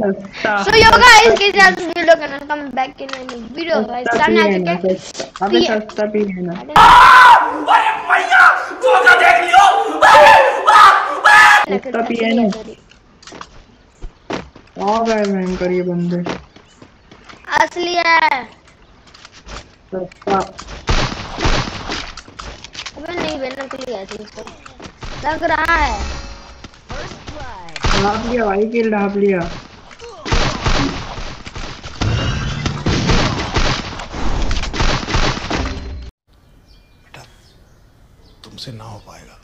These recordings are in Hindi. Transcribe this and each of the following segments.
So yo guys, के साथ वीडियो का नाम come back in new video guys सामने आ है चुके ना, हैं अबे सस्ता भी है ना सस्ता भी है ना आ गए ये बंदे असली है सस्ता अबे नहीं बे नकली है इसको लग रहा है लिया भाई किल लिया तुमसे ना हो पाएगा।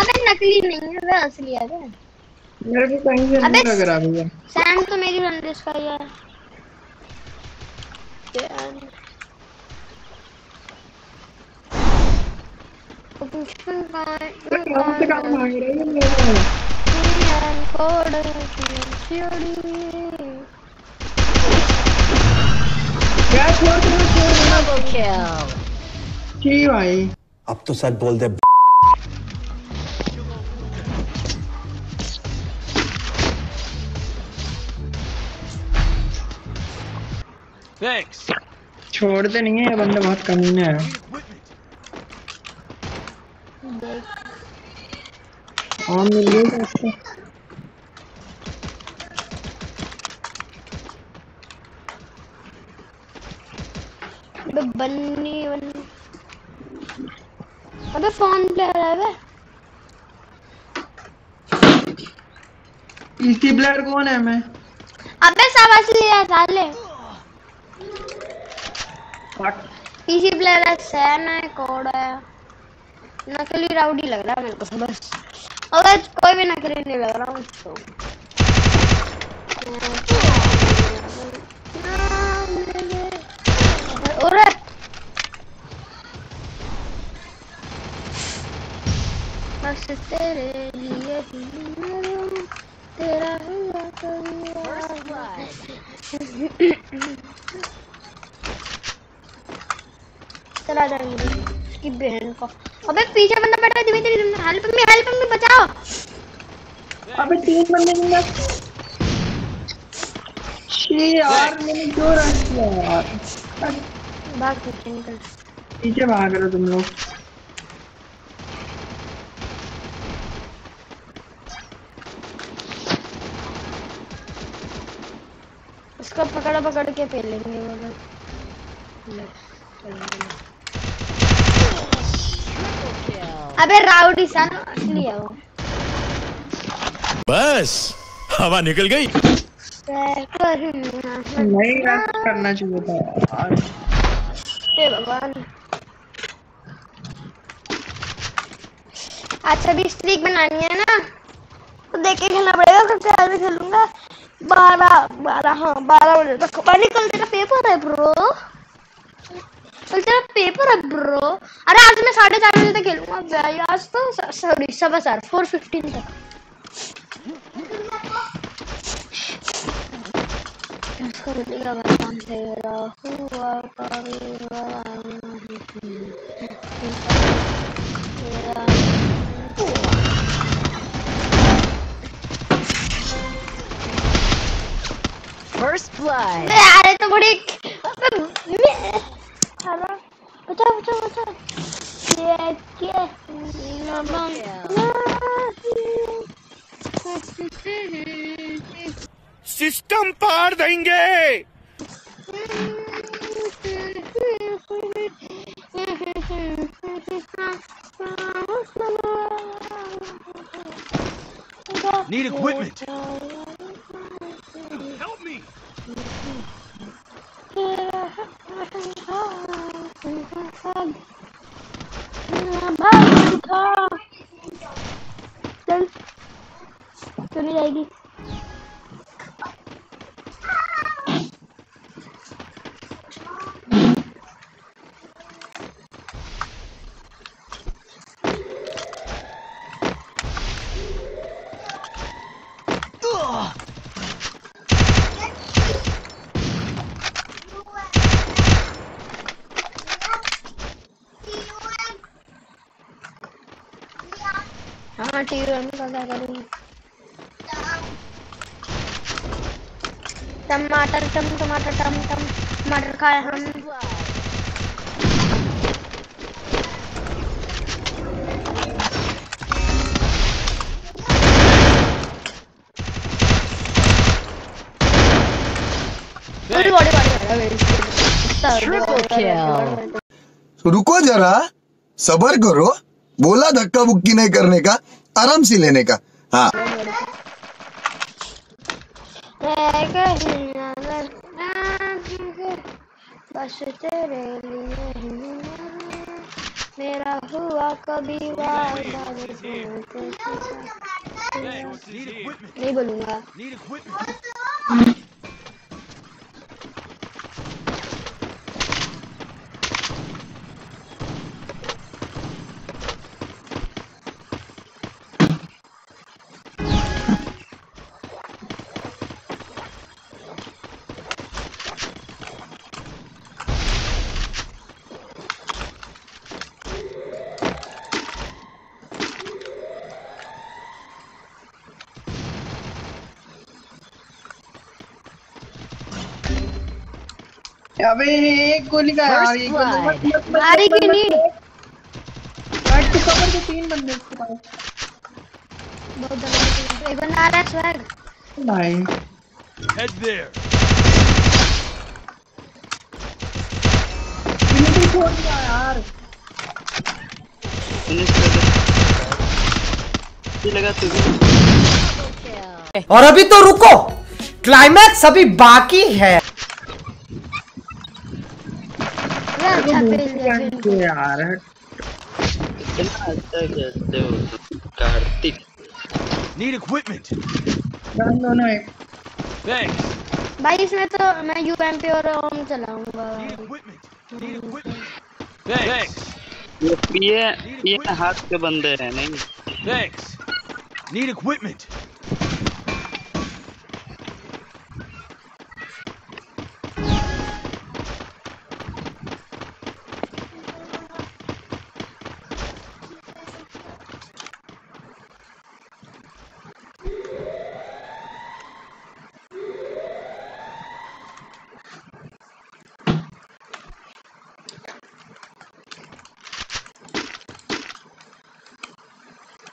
अबे नकली नहीं है वे असली है मेरे को कहीं से नहीं लग रहा भैया? सैम तो मेरी बंदिश का ही। है? कहाँ से काम मांग रहे हैं मेरे कोड छोड़ दो जी भाई। अब तो सच बोल दे छोड़ते नहीं है ये बंदे बहुत कमीने हैं। और मिल गई तो इसको। बन्नी बन्नी अबे फ़ोन पे आ रहा है इसी प्लेयर कौन है मैं अबे सब असली है साले। पीसी प्लेयर है सैम है कोड है नकली राउडी लग रहा है मेरे को बस अगर कोई भी नकली नहीं लग रहा मुझको तेरा हुआ चला जाएँगे इसकी बहन को अबे पीछे बंदा बैठा है धीमे धीमे हेल्प मी हेल्प मी बचाओ अबे तीन बंदे शी यार मैंने क्यों रख किया यार भाग पीछे निकल पीछे भाग रहे तुम लोग उसको पकड़ पकड़ के फेल लेंगे वो लोग। अबे राउडी सन असली है वो। बस हवा निकल गई। नहीं करना चाहिए था। यार भगवान। अच्छा भी स्ट्रीक बनानी है ना? तो देख के खेलना पड़ेगा क्योंकि आज भी खेलूँगा। बारह बारह हाँ बारह बजे तक पानी कल तेरा पेपर है ब्रो कल तेरा पेपर है ब्रो अरे आज मैं साढ़े चार बजे तक खेलूँगा भाई, आज तो सॉरी सब सर फोर फिफ्टीन तक blood. अरे तो बड़ी अबे मैं- अरे बचा बचा बचा ये क्या सिस्टम पार देंगे Need equipment. चल चली जाएगी। टीवी और निकालना करूँगी टमाटर टम टमाटर टम टम। टमाटर खाए हम। रुको जरा सबर करो। बोला धक्का बुक्की नहीं करने का। आराम से लेने का। हाँ। बस तेरे लिए मेरा हुआ कभी वादा नहीं बोलूँगा। अबे एक गोली का यार एक गोली मारी की नहीं राइट टू कवर के तीन बंदे उसके पास। बहुत ज़्यादा एक बंदा आ रहा है स्वैग भाई Head there. फिनिशिंग छोड़ दिया यार। फिनिश कर दे। और अभी तो रुको। क्लाइमैक्स अभी बाकी है। अच्छा तो यार कार्तिक Need equipment. गन दोनों एक Thanks. भाई इसमें तो मैं यूएमपी और ओम चलाऊँगा Need equipment. Need equipment. Thanks. ये पिए पिए हाथ के बंदे हैं नहीं Thanks. Need equipment.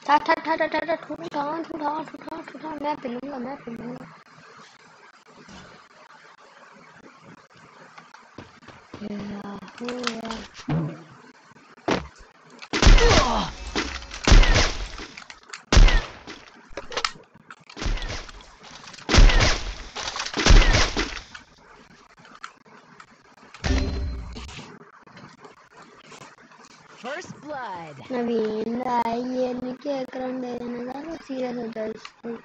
ठा ठा ठा ठा ठा ठा ठूठा ठूठा ठूठा ठूठा मैं पिलूंगा मैं पिलूंगा First blood. नवीन भाई ये नीचे करंट दे सीरियस होता है इससे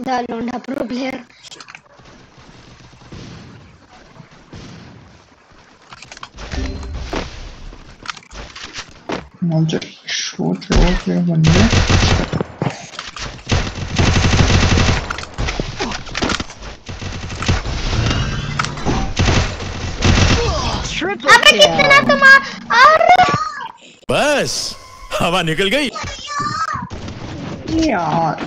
द लोंडा प्रो प्लेयर मुझे शूट लो के बंदे कितना तुम आ- अरे। बस हवा निकल गई। यार।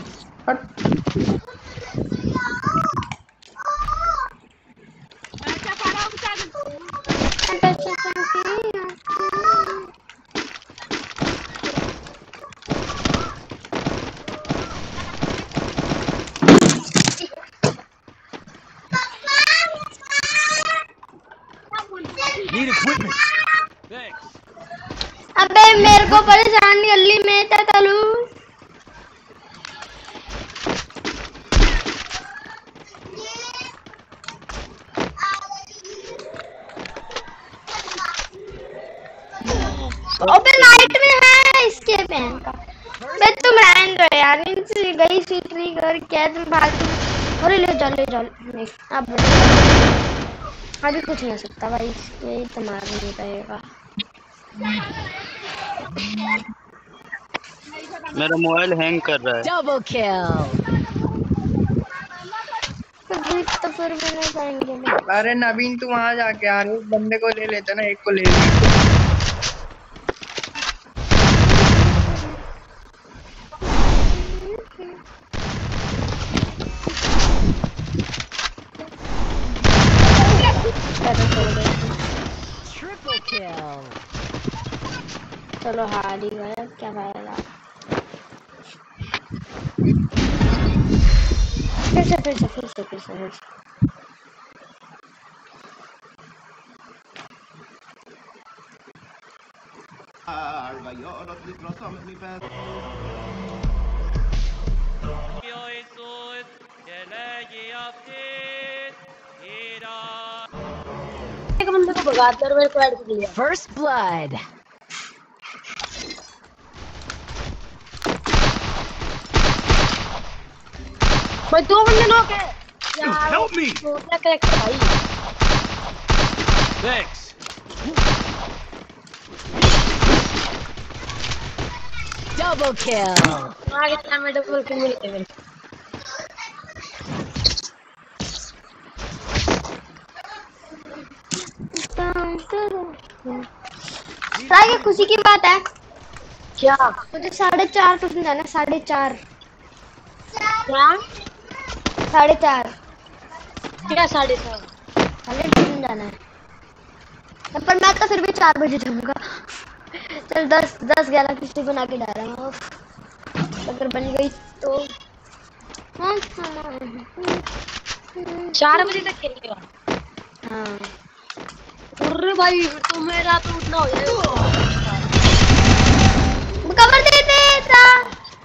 को परेशान कर ली मैं क्या करूँ अबे नाइट में है इसके बहन का। बे, तुम रहने दो यार, इनसे गई सीटरी कर, क्या तुम फालतू। अरे, ले जाओ ले जाओ अब अभी कुछ नहीं हो सकता भाई, यही तुम्हारा नहीं रहेगा। मेरा मोबाइल हैंग कर रहा है। डबल किल तो फिर भी नहीं अरे नवीन तू वहाँ जाके यार उस बंदे को ले लेते ना एक को ले लेते चलो चलो Triple kill. चलो हार ही गए अब क्या फ़ायदा? फिर से फिर से फिर से फिर से फिर से। First blood. भाई दो बंदे लोग हैं Help me! क्या करेक्टर भाई Thanks. Double kill. आगे चला मैं डबल किल मिल गए ये खुशी की बात है। क्या? मुझे साढ़े चार जाना है, साढ़े चार। क्या? साढ़े चार क्या साढ़े चार साढ़े ट्यूशन जाना है. पर मैं तो फिर भी चार बजे जाऊँगा चल दस दस ग्यारह किसी बना के डाला अगर बन गई तो. चार बजे तक खेलेगा हाँ. अरे भाई तो मेरा तो उठना हो जाएगा कवर दे देता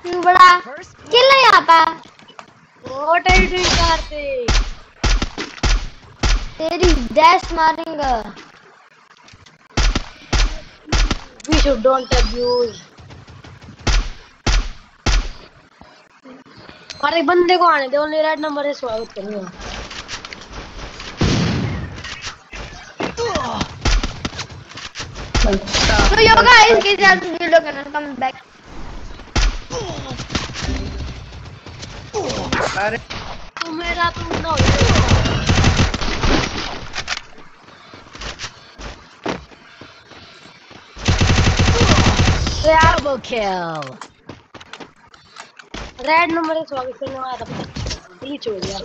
क्यों बड़ा? किल नहीं आता बहुत एडिटिंग करते तेरी डैश मारेंगा। We should don't abuse. और एक बंदे को आने दे ओनली रेड नंबर से स्वागत करूँगा। तो योगा इसके साथ वीडियो करना कम बैक अरे। तो मेरा तो ना हो Double kill. रेड नंबर स्वागत करने वाला था नहीं छोड़ दिया